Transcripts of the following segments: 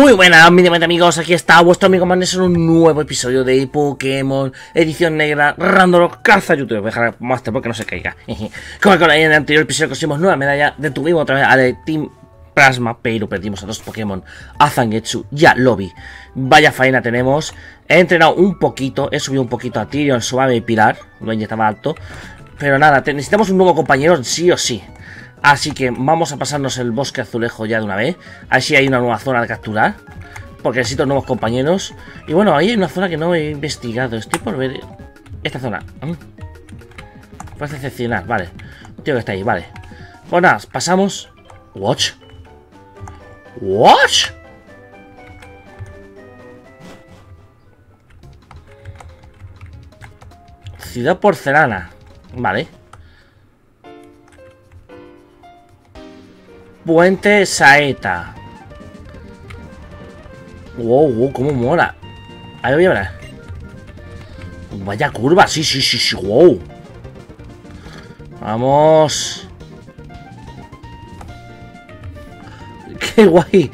Muy buenas, mínimamente amigos, aquí está vuestro amigo Manes en un nuevo episodio de Pokémon Edición Negra Random Caza YouTube. Voy a dejar Master porque no se caiga. Como con en el anterior episodio conseguimos nueva medalla, detuvimos otra vez a la Team Plasma, pero perdimos a dos Pokémon, a Zangetsu y a Lobby. Vaya faena tenemos. He entrenado un poquito, he subido un poquito a Tyrion, Suave y Pilar, lo estaba alto. Pero nada, necesitamos un nuevo compañero sí o sí. Así que vamos a pasarnos el bosque azulejo ya de una vez. Ahí sí hay una nueva zona de capturar. Porque necesito nuevos compañeros. Y bueno, ahí hay una zona que no he investigado. Estoy por ver esta zona. ¿Mm? Parece excepcional, vale. tío que está ahí, vale. Pues nada, pasamos. Watch. Watch. Ciudad porcelana. Vale. Puente Saeta. Wow, wow, cómo mola. Ahí voy a ver. Vaya curva, sí, sí, sí, sí, wow. Vamos. Qué guay.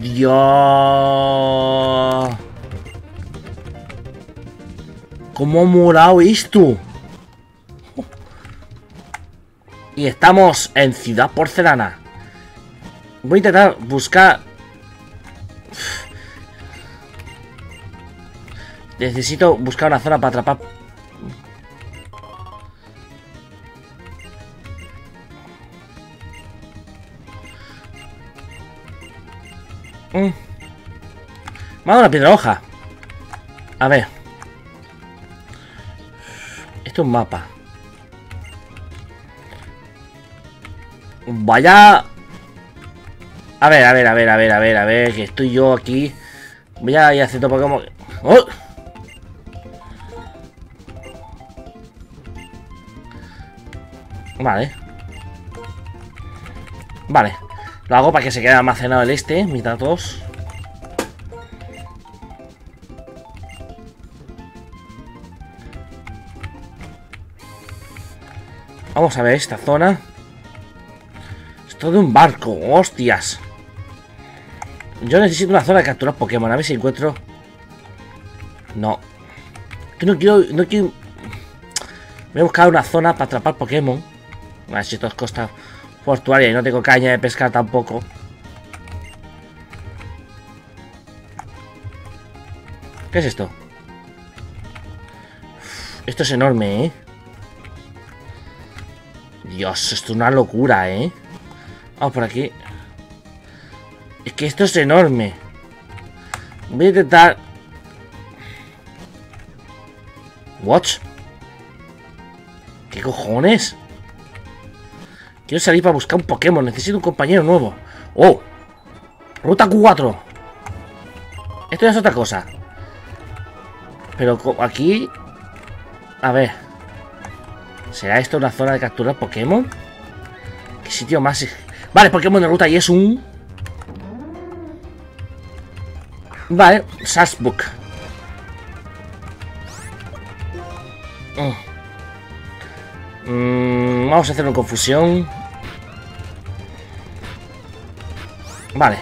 Dios. ¿Cómo ha molado esto? Y estamos en Ciudad Porcelana. Voy a intentar buscar... Necesito buscar una zona para atrapar... Mm. Me ha dado una piedra hoja. A ver. Esto es un mapa. Vaya... A ver, a ver, a ver, a ver, a ver, a ver, que estoy yo aquí. Voy a ir haciendo Pokémon... ¡Oh! Vale. Vale. Lo hago para que se quede almacenado el este, mis datos. Vamos a ver esta zona. Todo un barco, hostias. Yo necesito una zona de capturar Pokémon. A ver si encuentro... No. Que no quiero... No quiero... Voy a buscar una zona para atrapar Pokémon. A ver si esto es costa portuaria y no tengo caña de pescar tampoco. ¿Qué es esto? Esto es enorme, ¿eh? Dios, esto es una locura, ¿eh? Vamos por aquí. Es que esto es enorme. Voy a intentar... ¿Watch? ¿Qué cojones? Quiero salir para buscar un Pokémon. Necesito un compañero nuevo. ¡Oh! Ruta 4. Esto ya es otra cosa. Pero aquí... A ver. ¿Será esto una zona de capturar Pokémon? ¿Qué sitio más Vale, Pokémon de ruta y es un... Vale, Sasbook. Mm. Mm, vamos a hacer una confusión. Vale.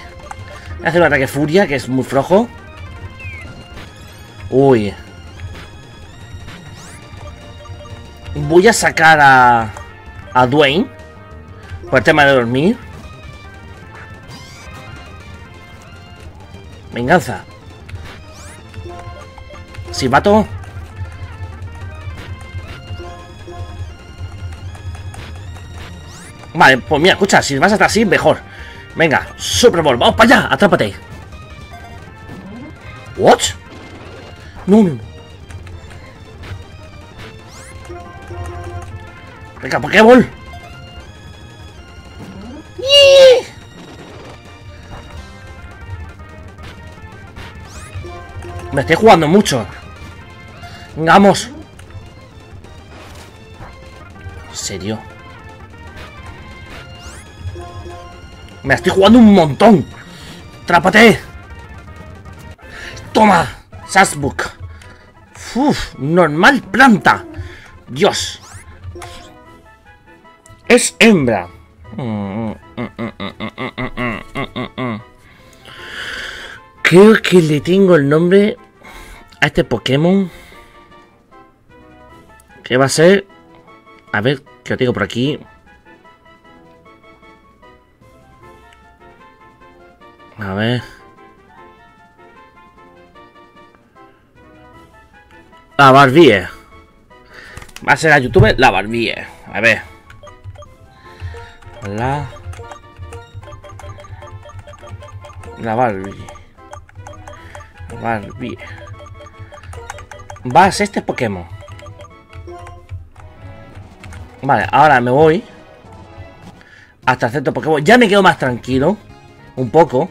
Voy a hacer un ataque furia, que es muy flojo. Uy. Voy a sacar a... A Dwayne. Por el tema de dormir. Venganza. Si mato. Vale, pues mira, escucha, si vas hasta así, mejor. Venga, Super Bowl, vamos para allá, atrápate. ¿What? No, no. Venga, Pokéball. Me estoy jugando mucho. Vamos. ¿En serio? Me estoy jugando un montón. ¡Trápate! ¡Toma! Sasbook. Uf, normal planta. Dios. Es hembra. Creo que le tengo el nombre a este Pokémon. Que va a ser... A ver, que lo tengo por aquí. A ver. La Barbie. Va a ser a YouTube la Barbie. A ver. La... La Barbie. La Barbie. Va a ser este Pokémon. Vale, ahora me voy. Hasta cierto Pokémon. Ya me quedo más tranquilo. Un poco.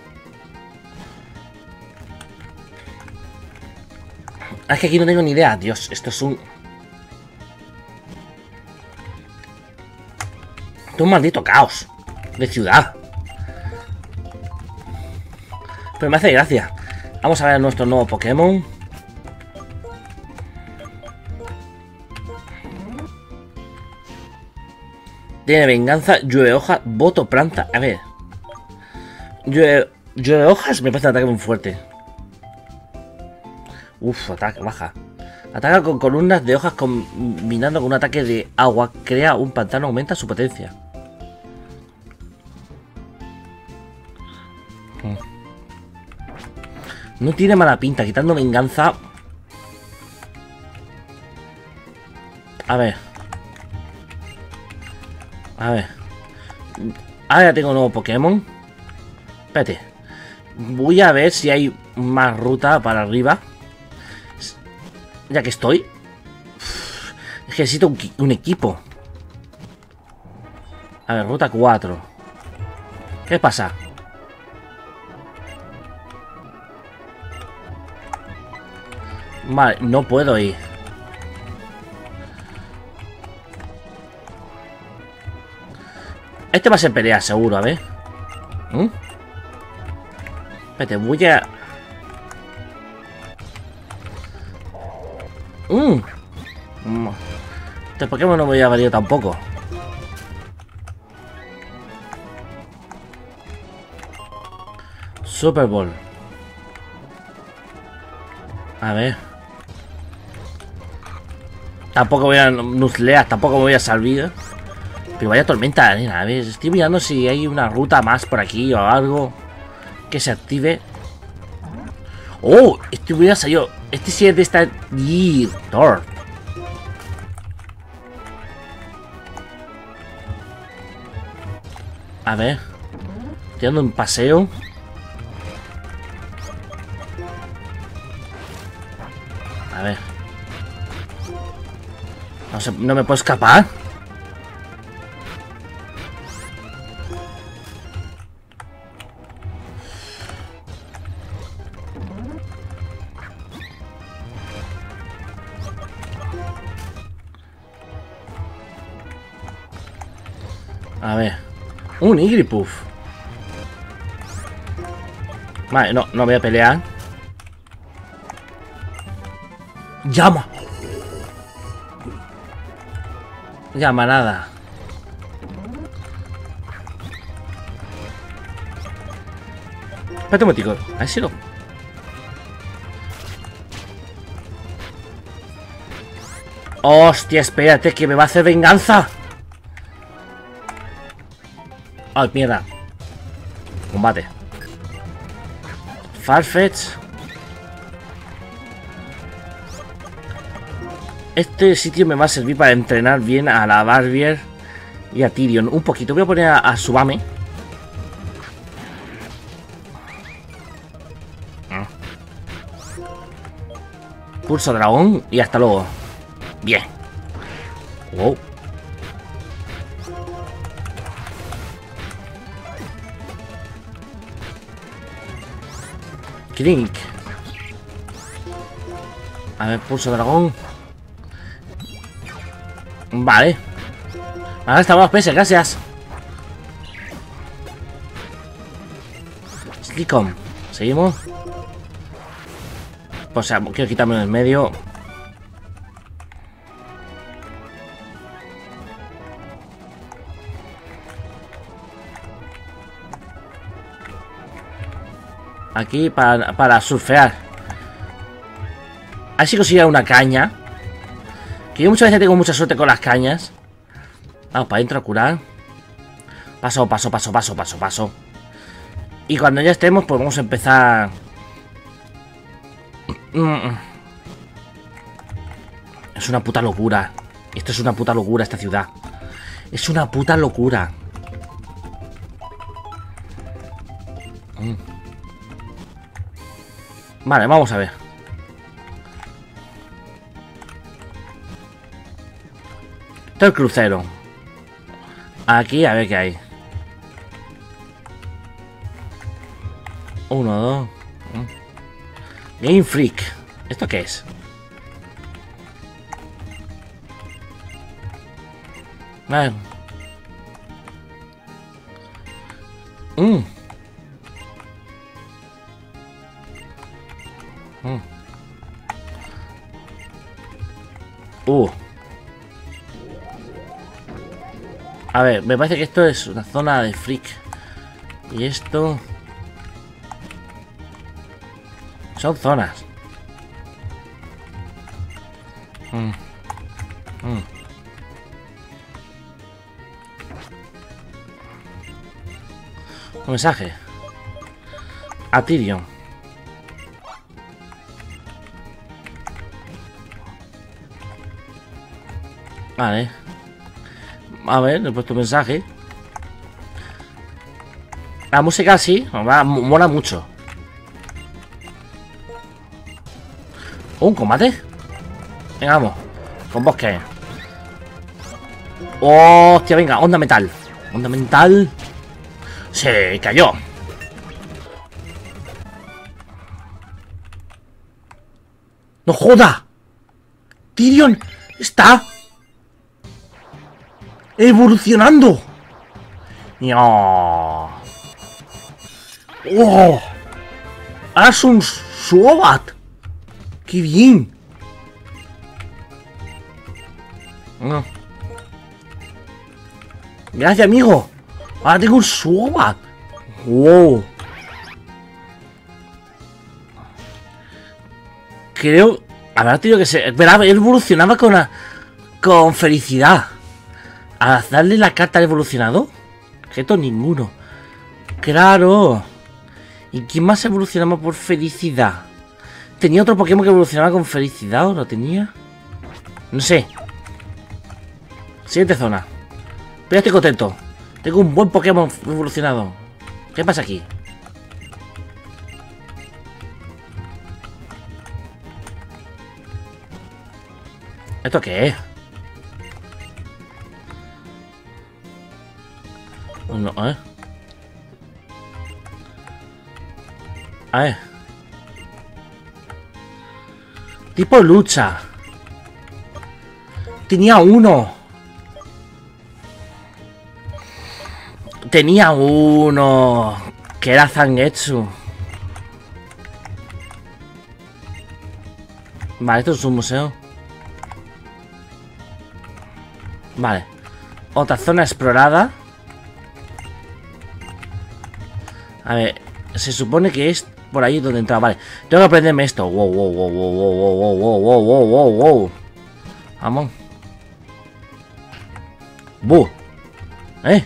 Es que aquí no tengo ni idea. Dios, esto es un... Esto es un maldito caos. De ciudad. Pero me hace gracia. Vamos a ver nuestro nuevo Pokémon. Tiene venganza, llueve hoja, voto planta. A ver. Llueve, llueve hojas me parece un ataque muy fuerte. Uf, ataque, baja. Ataca con columnas de hojas combinando con un ataque de agua. Crea un pantano, aumenta su potencia. Hmm. No tiene mala pinta, quitando venganza. A ver. A ver. Ahora tengo un nuevo Pokémon. Espérate. Voy a ver si hay más ruta para arriba. Ya que estoy. necesito un, un, equipo. A ver, ruta 4. ¿Qué pasa? Vale, no puedo ir. Este va a ser pelea, seguro, a ver. ¿Mm? Espérate, voy a... ¡Mmm! Este Pokémon no me voy a valer tampoco. Super Bowl. A ver. Tampoco voy a nuclear, tampoco me voy a salvar. Pero vaya tormenta A ver, estoy mirando si hay una ruta más por aquí o algo que se active. ¡Oh! Este hubiera salido. Este sí es de esta... Thor. A ver. Estoy dando un paseo. A ver. No, se, no me puedo escapar. Un Igripuff. Vale, no, no voy a pelear. Llama. Llama nada. Espérate un momentico. A ver si lo... Hostia, espérate, que me va a hacer venganza. ¡Ay, mierda! Combate. Farfetch. Este sitio me va a servir para entrenar bien a la Barbier y a Tyrion. Un poquito. Voy a poner a, a Subame. Pulso dragón y hasta luego. Bien. Wow. Krink. A ver, pulso dragón. Vale. Ahora estamos PS, gracias. Slickom. Seguimos. Pues o sea, quiero quitarme en medio. Aquí para, para surfear. Así consigue una caña. Que yo muchas veces tengo mucha suerte con las cañas. Vamos, para adentro a curar. Paso, paso, paso, paso, paso, paso. Y cuando ya estemos, pues vamos a empezar... Es una puta locura. Esto es una puta locura, esta ciudad. Es una puta locura. Mm. Vale, vamos a ver. Esto es el crucero. Aquí a ver qué hay. Uno, dos. Mm. Game Freak. ¿Esto qué es? Vale. Mm. Mm. Uh. A ver, me parece que esto es una zona de freak. Y esto... Son zonas. Mm. Mm. Un mensaje. A Tyrion. Vale. A ver, he puesto un mensaje. La música sí, mola mucho. ¿Un combate? Venga, vamos. Con bosque. Hostia, venga, onda metal. Onda mental. Se cayó. ¡No joda! ¡Tyrion está evolucionando! ¡Oh! ¡Ahora es un Suobat! ¡Qué bien! Gracias, amigo. Ahora tengo un Suobat. Wow. Creo... Habrá tenido que ser... Verá, evolucionaba con, con felicidad. A darle la carta al evolucionado. Objeto ninguno. Claro. ¿Y quién más evolucionaba por felicidad? ¿Tenía otro Pokémon que evolucionaba con felicidad o lo tenía? No sé. Siguiente zona. Pero estoy contento. Tengo un buen Pokémon evolucionado. ¿Qué pasa aquí? ¿Esto qué es? No, ¿eh? Ver. Tipo lucha. Tenía uno. Tenía uno. Que era Zangetsu. Vale, esto es un museo. Vale. Otra zona explorada. A ver, se supone que es por ahí donde entraba. Vale, tengo que aprenderme esto. Wow, wow, wow, wow, wow, wow, wow, wow, wow, wow, wow. Vamos. Bu. ¿Eh?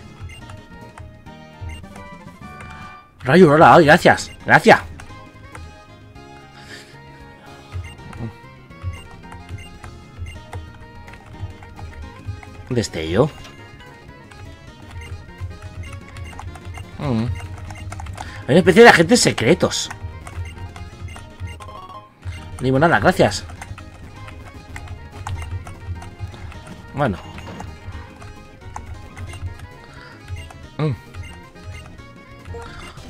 Rayo Aurora, gracias, gracias. Destello. Mm. Hay una especie de agentes secretos. No nada, gracias. Bueno. Mm.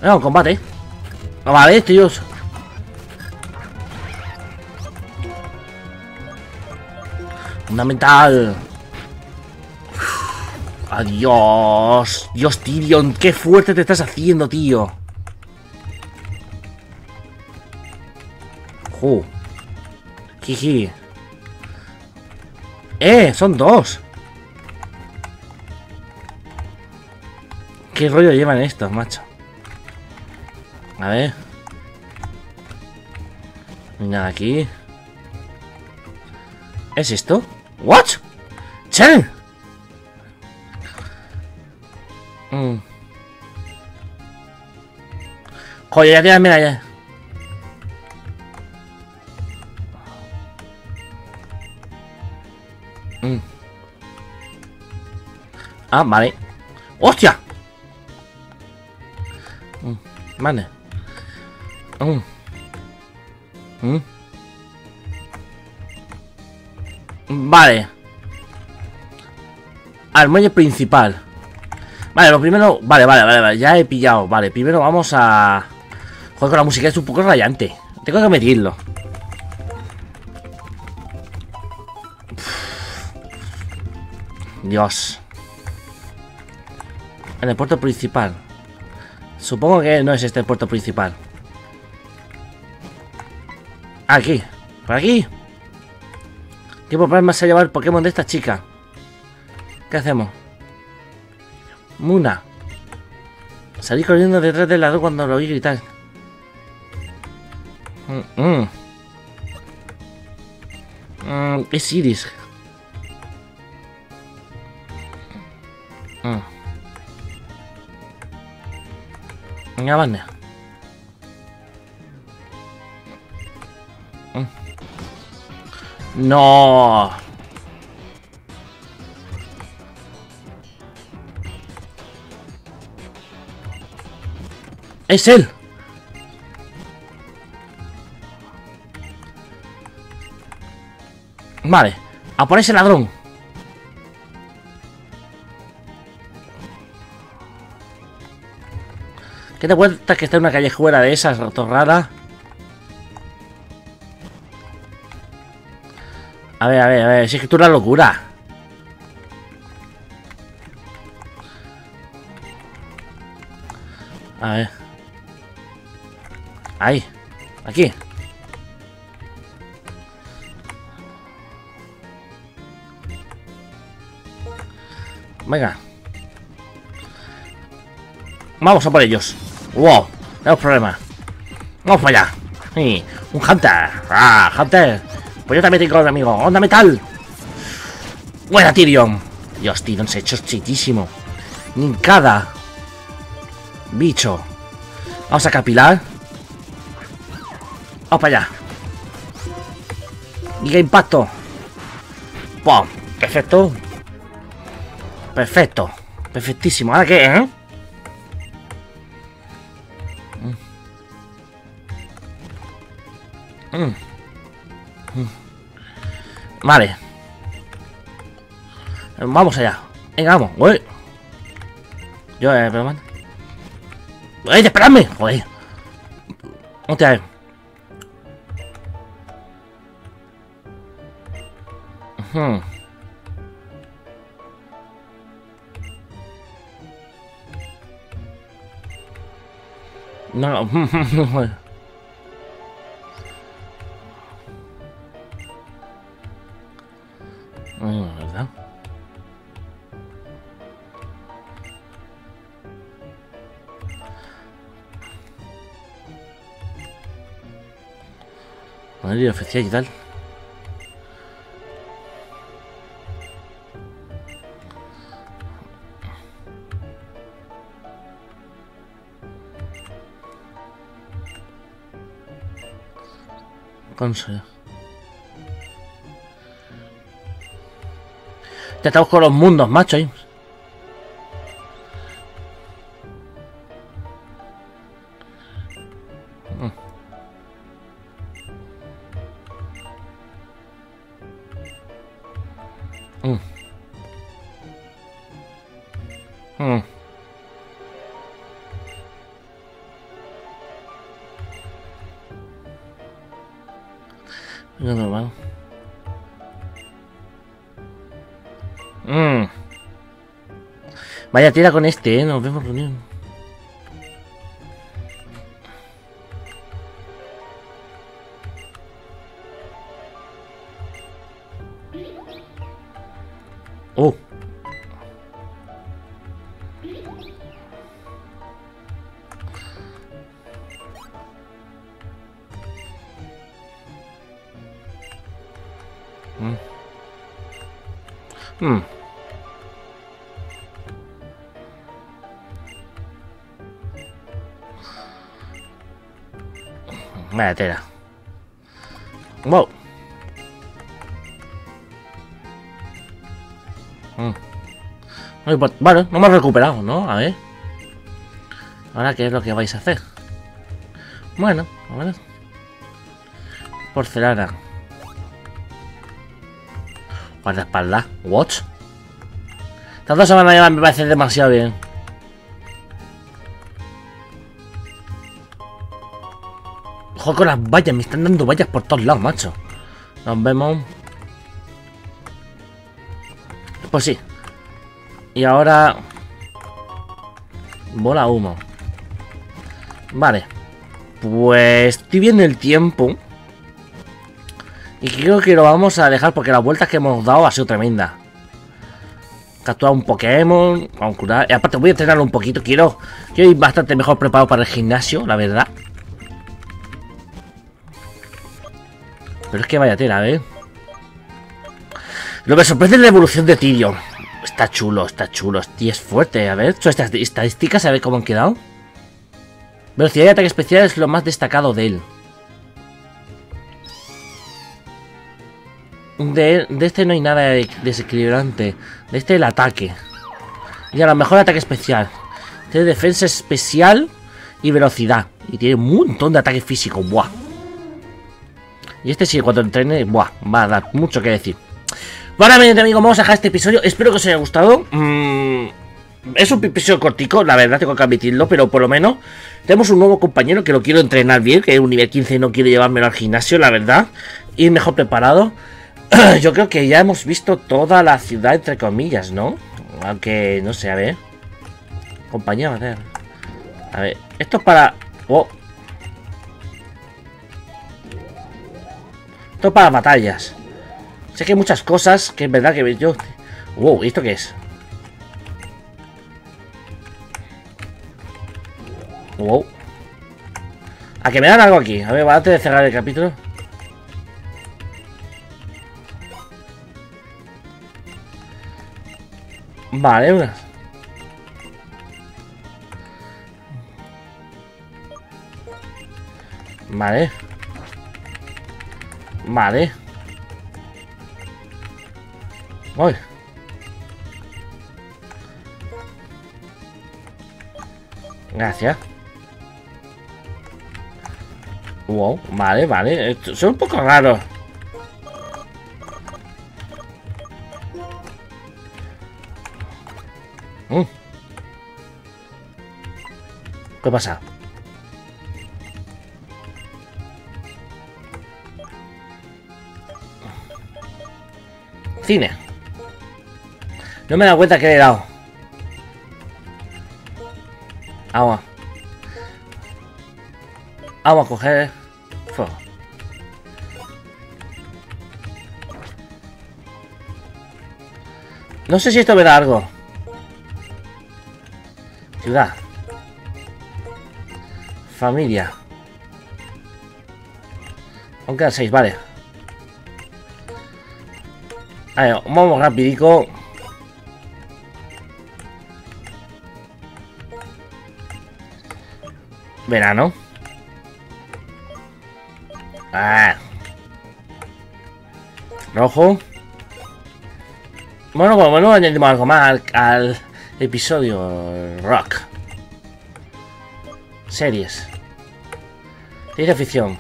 Venga, combate. Vale, tíos. Fundamental. Adiós. Dios, Tyrion, qué fuerte te estás haciendo, tío. Uh. Jiji. ¡Eh! Son dos. ¿Qué rollo llevan estos, macho? A ver. Nada aquí. ¿Es esto? ¿What? ¡Che! Mm. Joder, ya tienes, mira ya. Ah, vale. ¡Hostia! Mm, Vale. Mm. Mm. Vale. Al muelle principal. Vale, lo primero... Vale, vale, vale, vale. Ya he pillado. Vale, primero vamos a... Joder, con la música es un poco rayante. Tengo que medirlo. Dios. En el puerto principal. Supongo que no es este el puerto principal. Aquí. Por aquí. ¿Qué problemas a llevar el Pokémon de esta chica? ¿Qué hacemos? Muna. Salí corriendo detrás del ladrón cuando lo oí gritar. Mm, mm. Mm, es Iris. Mm. Venga, vale. Mm. No. Es él. Vale, a por ese ladrón. ¿Qué te cuentas que está en una callejuela de esas, rara? A ver, a ver, a ver, si es que tú una locura. A ver. Ahí. Aquí. Venga. Vamos a por ellos. Wow, tenemos problemas. Vamos para allá. Sí, un Hunter. Ah, Hunter. Pues yo también tengo un amigo. Onda metal. Buena Tyrion. Dios, Tyrion se ha hecho chitísimo. Nincada. Bicho. Vamos a capilar. Vamos para allá. Giga impacto. ¡Pum! Perfecto. Perfecto. Perfectísimo. ¿Ahora qué, eh? Vale. Vamos allá. Venga, vamos. Uy. Yo, eh, pero man. ¡Ey, esperadme! Joder. Hostia, eh. Hmm. No, no. Oficial y tal. Ya estamos con los mundos, macho. Vaya tira con este, ¿eh? Nos vemos reunión. Oh. Ay, pues, Vale, no hemos recuperado, ¿no? A ver. Ahora, ¿qué es lo que vais a hacer? Bueno, a ver. Porcelana. Guardaespaldas. What? Estas dos semanas ya me parece demasiado bien. Ojo con las vallas, me están dando vallas por todos lados, macho. Nos vemos. Pues sí. Y ahora... Bola humo. Vale. Pues estoy viendo el tiempo. Y creo que lo vamos a dejar porque las vueltas que hemos dado ha sido tremenda. Capturar un Pokémon, curar. Y aparte voy a entrenarlo un poquito. Quiero, quiero ir bastante mejor preparado para el gimnasio, la verdad. Pero es que vaya tela, ¿eh? Lo que sorprende es la evolución de Tyrion. Está chulo, está chulo. Y es fuerte. A ver, estas estadísticas, a ver cómo han quedado. Velocidad de ataque especial es lo más destacado de él. De, este no hay nada desequilibrante. De este el ataque. Y a lo mejor ataque especial. Tiene defensa especial y velocidad. Y tiene un montón de ataque físico. Buah. Y este sí, cuando entrene, buah, va a dar mucho que decir. Bueno, amigos, vamos a dejar este episodio. Espero que os haya gustado. Mm, es un episodio cortico, la verdad, tengo que admitirlo, pero por lo menos tenemos un nuevo compañero que lo quiero entrenar bien, que es un nivel 15 y no quiero llevármelo al gimnasio, la verdad. Ir mejor preparado. Yo creo que ya hemos visto toda la ciudad, entre comillas, ¿no? Aunque, no sé, a ver. Compañero, a ver. A ver, esto es para... Oh. Esto es para batallas. Sé que hay muchas cosas que es verdad que yo... Wow, ¿esto qué es? Wow. A que me dan algo aquí. A ver, antes de cerrar el capítulo. Vale, unas. Vale. Vale. Gracias. Wow, vale, vale. Esto, son un poco raros. Mm. ¿Qué pasa? Cine. No me he dado cuenta que le he dado. Agua. Vamos a coger fuego. No sé si esto me da algo. Ciudad. Familia. Aunque quedan seis, vale. A ver, vamos rapidico. Verano. Ah. Rojo. Bueno, pues bueno, añadimos algo más al, episodio Rock. Series. Ciencia ficción.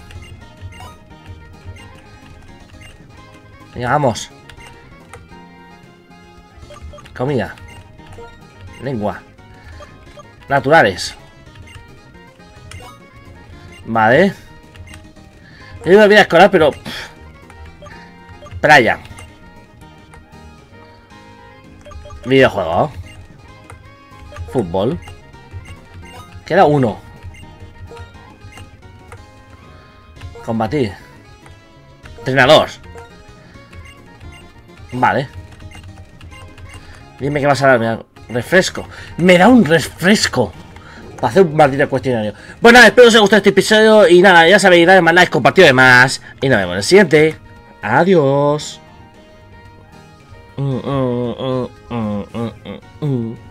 Llegamos. Comida. Lengua. Naturales. Vale. He ido a escolar, pero... Playa. Videojuego. Fútbol. Queda uno. Combatir. Entrenador. Vale. Dime qué vas a darme. Refresco. Me da un refresco para hacer un maldito cuestionario. Bueno, nada, espero que os haya gustado este episodio. Y nada, ya sabéis, dadle más likes, compartido de más. Y nos vemos en el siguiente. Adiós. Mm, mm, mm,